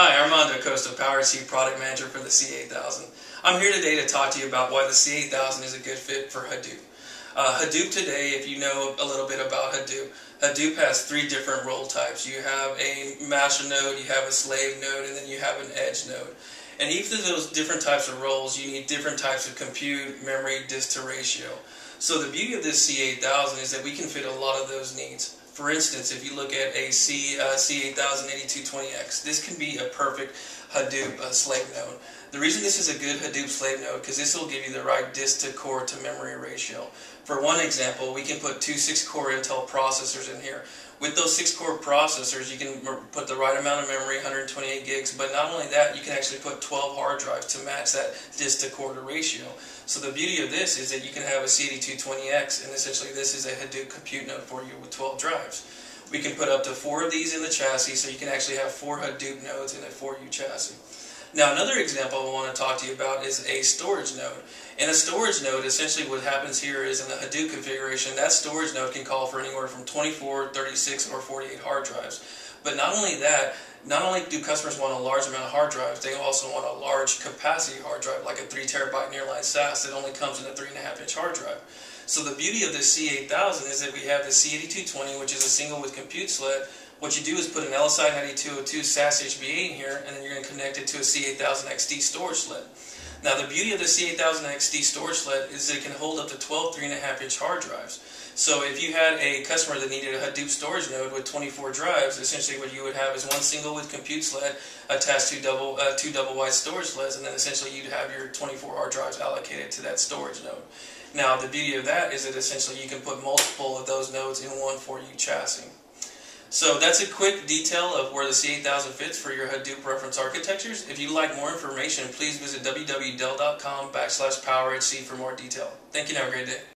Hi, Armando Acosta, Power C Product Manager for the C8000. I'm here today to talk to you about why the C8000 is a good fit for Hadoop. Uh, Hadoop today, if you know a little bit about Hadoop, Hadoop has three different role types. You have a master node, you have a slave node, and then you have an edge node. And each of those different types of roles, you need different types of compute, memory, disk to ratio. So the beauty of this C8000 is that we can fit a lot of those needs. For instance, if you look at a C, uh, C8000-8220X, this can be a perfect Hadoop uh, slave node. The reason this is a good Hadoop slave node because this will give you the right disk to core to memory ratio. For one example, we can put two 6-core Intel processors in here. With those 6-core processors, you can put the right amount of memory, 128 gigs, but not only that, you can actually put 12 hard drives to match that disk to core to ratio. So the beauty of this is that you can have a C8220X, and essentially this is a Hadoop compute node for you with 12 drives. We can put up to four of these in the chassis, so you can actually have four Hadoop nodes in a 4U chassis. Now another example I want to talk to you about is a storage node. In a storage node, essentially what happens here is in the Hadoop configuration, that storage node can call for anywhere from 24, 36, or 48 hard drives. But not only that, not only do customers want a large amount of hard drives, they also want a large capacity hard drive, like a 3 terabyte nearline SAS that only comes in a 3.5 inch hard drive. So the beauty of this C8000 is that we have the C8220, which is a single width compute sled. What you do is put an LSI 9202 SAS HBA in here, and then you're going to connect it to a C8000 XD storage sled. Now the beauty of the C8000 XD storage sled is it can hold up to 12 3.5 inch hard drives. So if you had a customer that needed a Hadoop storage node with 24 drives, essentially what you would have is one single width compute sled attached to double, uh, two double wide storage sleds, and then essentially you'd have your 24 hard drives allocated to that storage node. Now the beauty of that is that essentially you can put multiple of those nodes in one 4U chassis. So that's a quick detail of where the C8000 fits for your Hadoop reference architectures. If you'd like more information, please visit www.dell.com backslash poweredgec for more detail. Thank you and have a great day.